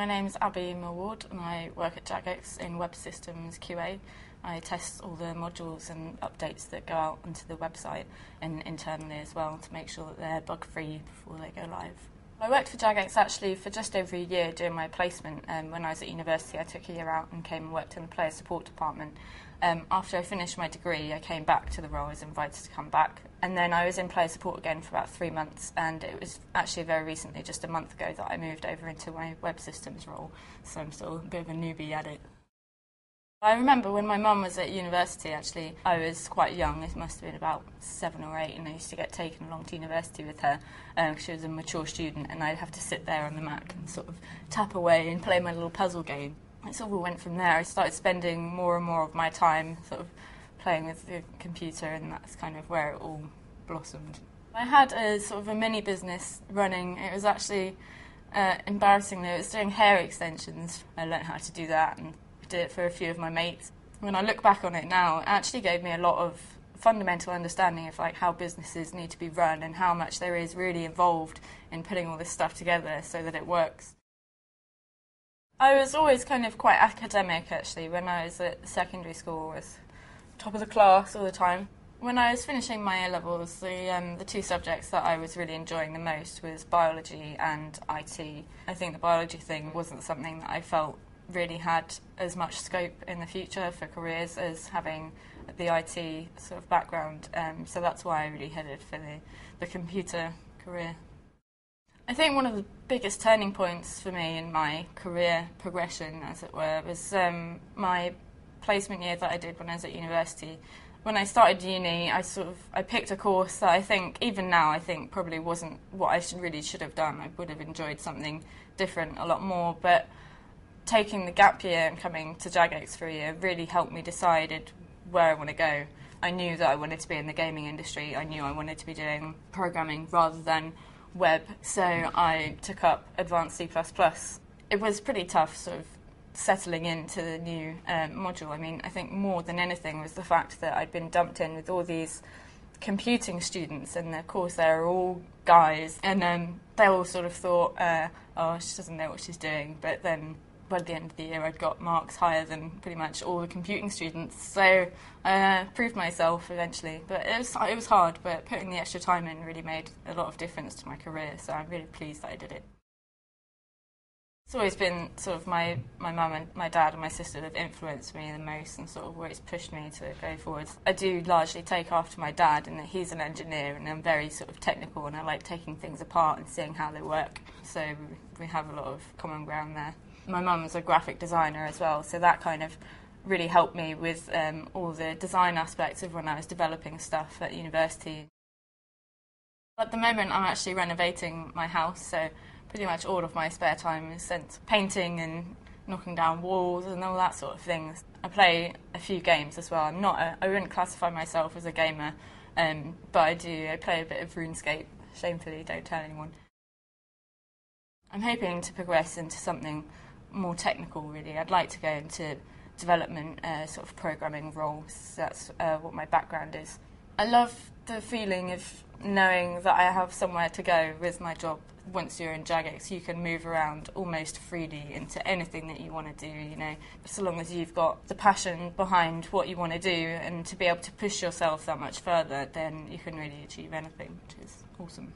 My name's Abby Millward and I work at Jagex in Web Systems QA. I test all the modules and updates that go out onto the website and internally as well to make sure that they're bug free before they go live. I worked for Jagex actually for just over a year doing my placement. Um, when I was at university, I took a year out and came and worked in the player support department. Um, after I finished my degree, I came back to the role. I was invited to come back. And then I was in player support again for about three months. And it was actually very recently, just a month ago, that I moved over into my web systems role. So I'm still a bit of a newbie at it. I remember when my mum was at university, actually, I was quite young. It must have been about seven or eight, and I used to get taken along to university with her because um, she was a mature student, and I'd have to sit there on the Mac and sort of tap away and play my little puzzle game. It sort of went from there. I started spending more and more of my time sort of playing with the computer, and that's kind of where it all blossomed. I had a sort of a mini business running. It was actually uh, though. It was doing hair extensions. I learned how to do that and did it for a few of my mates. When I look back on it now, it actually gave me a lot of fundamental understanding of like how businesses need to be run and how much there is really involved in putting all this stuff together so that it works. I was always kind of quite academic actually when I was at secondary school. I was top of the class all the time. When I was finishing my A levels, the um, the two subjects that I was really enjoying the most was biology and IT. I think the biology thing wasn't something that I felt really had as much scope in the future for careers as having the IT sort of background. Um, so that's why I really headed for the, the computer career. I think one of the biggest turning points for me in my career progression, as it were, was um, my placement year that I did when I was at university. When I started uni, I sort of I picked a course that I think even now I think probably wasn't what I should, really should have done. I would have enjoyed something different a lot more, but taking the gap year and coming to Jagex for a year really helped me decide where I want to go. I knew that I wanted to be in the gaming industry. I knew I wanted to be doing programming rather than web. So I took up advanced C++. It was pretty tough sort of settling into the new um, module. I mean, I think more than anything was the fact that I'd been dumped in with all these computing students, and of course they're all guys, and um, they all sort of thought, uh, "Oh, she doesn't know what she's doing," but then by the end of the year, I'd got marks higher than pretty much all the computing students. So I uh, proved myself eventually. But it was, it was hard, but putting the extra time in really made a lot of difference to my career. So I'm really pleased that I did it. It's always been sort of my, my mum and my dad and my sister that have influenced me the most and sort of it's pushed me to go forwards. I do largely take after my dad in that he's an engineer and I'm very sort of technical and I like taking things apart and seeing how they work. So we have a lot of common ground there my mum was a graphic designer as well, so that kind of really helped me with um, all the design aspects of when I was developing stuff at university. At the moment, I'm actually renovating my house, so pretty much all of my spare time is spent painting and knocking down walls and all that sort of things. I play a few games as well. I'm not a, I wouldn't classify myself as a gamer, um, but I do. I play a bit of RuneScape. Shamefully, don't tell anyone. I'm hoping to progress into something more technical, really. I'd like to go into development, uh, sort of programming roles. That's uh, what my background is. I love the feeling of knowing that I have somewhere to go with my job. Once you're in Jagex, you can move around almost freely into anything that you want to do, you know, so long as you've got the passion behind what you want to do and to be able to push yourself that much further, then you can really achieve anything, which is awesome.